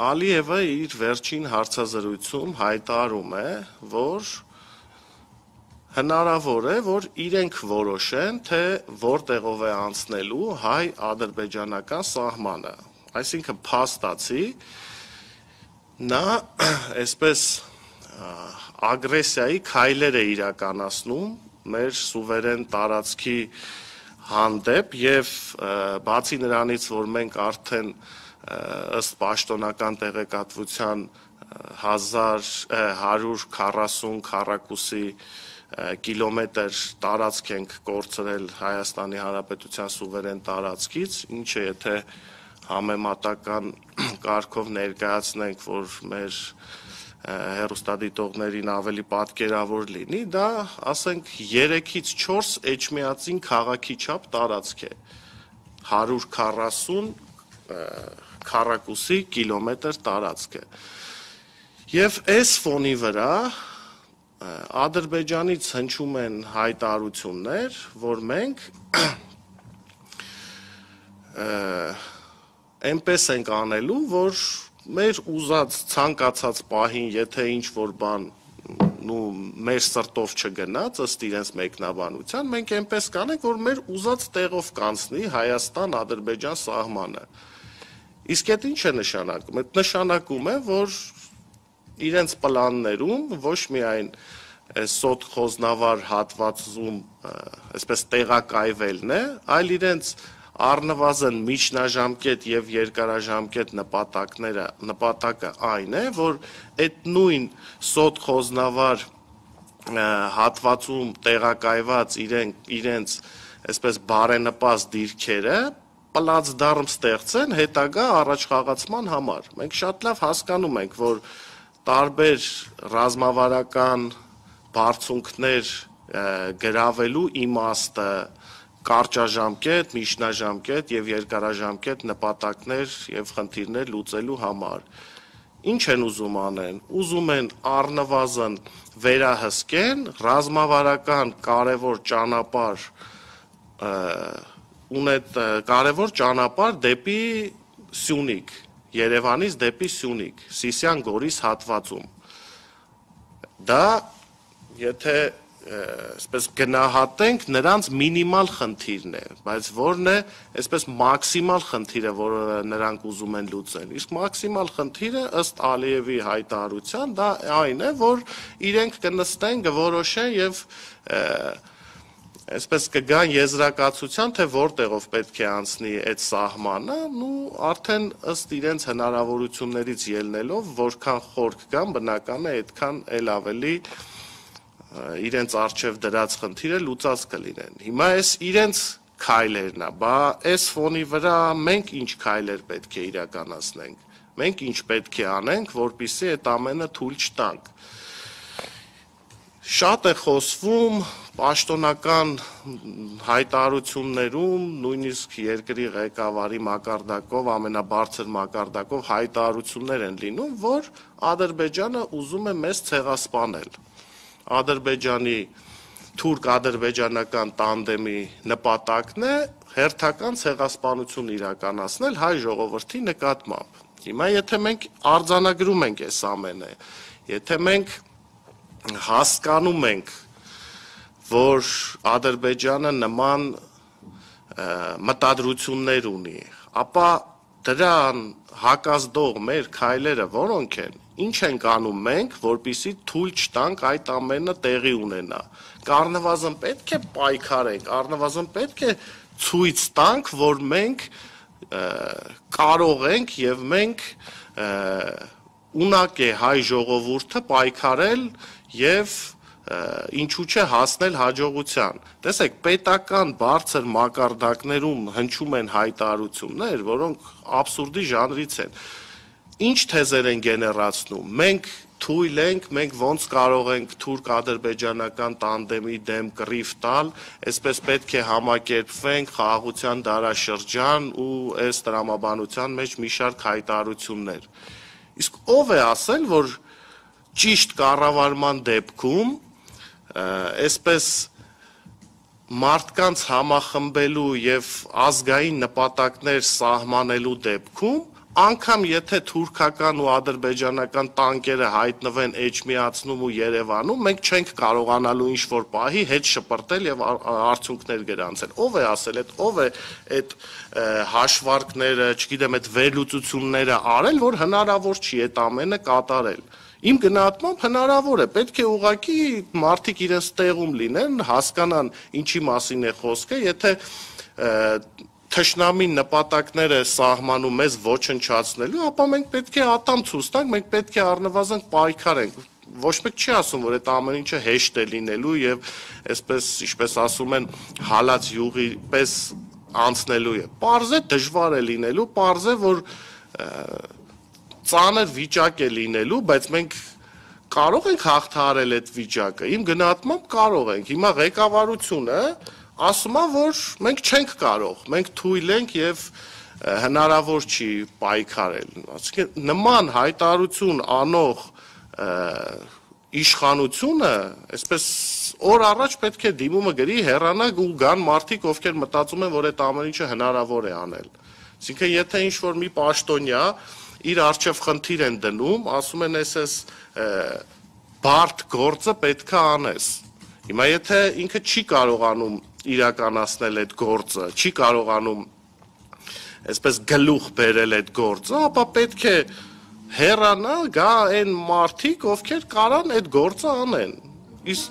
Ալիևը իր վերջին հարցազրույցում հայտարարում է, որ հնարավոր է, որ իրենք որոշեն, թե որտեղով է անցնելու հայ-ադրբեջանական սահմանը։ Այսինքն փաստացի նա այսպես ագրեսիայի քայլեր է իրականացնում մեր սուվերեն տարածքի հանդեպ եւ բացի նրանից, որ մենք արդեն ըստ պաշտոնական տեղեկատվության 1140 քառակուսի կիլոմետր տարածք ենք կորցրել Հայաստանի Հանրապետության սուվերեն տարածքից, ինչը եթե համեմատական կարգով ներկայացնենք, որ մեր հերոստադիտողներին ավելի պատկերավոր լինի, դա ասենք 3-ից 4 էջմիածին քաղաքի չափ տարածք է։ 140 քառակուսի կիլոմետր տարածք է։ Եվ այս ֆոնի վրա Ադրբեջանից հնչում են հայտարարություններ, որ մենք այնպես ենք անելու, որ մեր ուզած ցանկացած պահին, եթե ինչ որ բան նու մեր սրտով չգնաց ըստ իրենց մեկնաբանության, մենք այնպես կանենք, որ մեր ուզած տեղով կանցնի Հայաստան-Ադրբեջան սահմանը։ Իսկ այդ ինչ է նշանակում։ Այդ նշանակում է, որ իրենց պլաններում ոչ միայն սոտ խոզնավար հատվածում այսպես տեղակայվելն է, այլ իրենց առնվազն միջնաժամկետ եւ երկարաժամկետ նպատակները նպատակը այն է, որ այդ նույն սոտ խոզնավար հատվածում տեղակայված իրեն իրենց այսպես բարենպաստ դիրքերը պլացդարմ ստեղծեն հետագա առաջխաղացման համար։ Մենք շատ լավ հասկանում ենք, որ տարբեր ռազմավարական բարձունքներ գրավելու իմաստը կարճաժամկետ, միջնաժամկետ եւ երկարաժամկետ նպատակներ եւ խնդիրներ լուծելու համար ինչ են ուզում անեն։ Ուզում են առնվազն վերահսկեն ռազմավարական կարևոր ճանապարհ ունետ կարևոր ճանապարհ դեպի Սյունիք, Երևանից դեպի Սյունիք, Սիսիան գորիս հատվածում։ Դա եթե այսպես գնահատենք նրանց մինիմալ խնդիրն է, բայց որն է այսպես մաքսիմալ խնդիրը, որը նրանք ուզում են լուծել։ Իսկ մաքսիմալ խնդիրը ըստ Ալիևի հայտարարության դա այն է, որ իրենք կնստեն, կորոշեն եւ և այսպես կգան եզրակացության, թե որտեղով պետք է անցնի այդ սահմանը, ու արդեն ըստ իրենց հնարավորություններից ելնելով, որքան խորք կան, բնական է այդքան էլ ավելի իրենց արժև դրած խնդիրը լուծած կլինեն։ Հիմա այս իրենց քայլերն է, բա այս ֆոնի վրա մենք ինչ քայլեր պետք է իրականացնենք։ Մենք ինչ պետք է անենք, որpիսի այդ ամենը թույլ չտանք։ Շատ է խոսվում պաշտոնական հայտարարություններում, նույնիսկ երկրի ղեկավարի մակարդակով, ամենաբարձր մակարդակով հայտարարություններ են լինում, որ Ադրբեջանը ուզում է մեզ ցեղասպանել։ Ադրբեջանի թուրք-ադրբեջանական տանդեմի նպատակն է հերթական ցեղասպանություն իրականացնել հայ ժողովրդի նկատմամբ։ Հիմա եթե մենք արձանագրում ենք այս ամենը, եթե մենք հասկանում ենք, որ Ադրբեջանը նման մտադրություններ ունի, ապա դրան հակազդող մեր քայլերը որոնք են, ինչ ենք անում մենք, որpիսի թույլ չտանք այդ ամենը տեղի ունենա։ Կարնվազն պետք է պայքարենք, առնվազն պետք է ցույց տանք, որ մենք կարող ենք եւ մենք ունակ է հայ ժողովուրդը պայքարել եւ ինչու՞ չէ հասնել հաջողության։ Տեսեք, պետական բարձր մակարդակներում հնչում են հայտարարություններ, որոնք абսուրդի ժանրից են։ Ինչ թեզեր են գեներացնում։ Մենք թույլ ենք, մենք ոնց կարող ենք թուրք-ադրբեջանական տանդեմի դեմ կռիվ տալ, այսպես պետք է համակերպվենք խաղաղության դարաշրջան ու այս տրամաբանության մեջ մի շարք հայտարարություններ։ Իսկ ով է ասել, որ ճիշտ կառավարման դեպքում այսպես մարդկանց համախմբելու եւ ազգային նպատակներ սահմանելու դեպքում անգամ եթե թուրքական ու ադրբեջանական տանկերը հայտնվեն Էջմիածնում ու Երևանում, մենք չենք կարողանալու ինչ որ պահի հետ շպրտել եւ արդյունքներ գրանցել։ Ո՞վ է ասել այդ, ո՞վ է այդ հաշվարկները, չգիտեմ, այդ վերլուծությունները արել, որ հնարավոր չի այդ ամենը կատարել։ Իմ գնահատմամբ հնարավոր է, պետք է ուղակի մարդիկ իրենց տեղում լինեն, հասկանան ինչի մասին է խոսքը, եթե թշնամի նպատակները սահմանում մեզ ոչնչացնելու, ապա մենք պետք է ատամ ցույց տանք, մենք պետք է առնվազն պայքարենք ոչ մեկ չի ասում, որ այդ ամեն ինչը հեշտ է լինելու եւ այսպես, ինչպես ասում են, հալած յուղի պես անցնելու է։ Պարզ է դժվար է լինելու, պարզ է, որ ծանր վիճակ է լինելու, բայց մենք կարող ենք հաղթահարել այդ վիճակը։ Իմ գնահատմամբ կարող ենք։ Հիմա ղեկավարությունը ասում է, որ մենք չենք կարող, մենք թույլ ենք եւ հնարավոր չի պայքարել։ Այսինքն նման հայտարարություն անող իշխանությունը, այսպես օր առաջ պետք է դիմումը գրի հեռանա ու գան մարդիկ, ովքեր մտածում են, որ այդ ամեն ինչը հնարավոր է անել։ Այսինքն եթե ինչ որ մի պաշտոնյա իր արժև խնդիր են դնում, ասում են, «Էս բարդ գործը պետքա անես»։ Հիմա եթե ինքը չի կարողանում իրականացնել այդ գործը, չի կարողանում այսպես գլուխ բերել այդ գործը, ապա պետք է հեռանա, գա այն մարդիկ, ովքեր կարան այդ գործը անեն։ Իս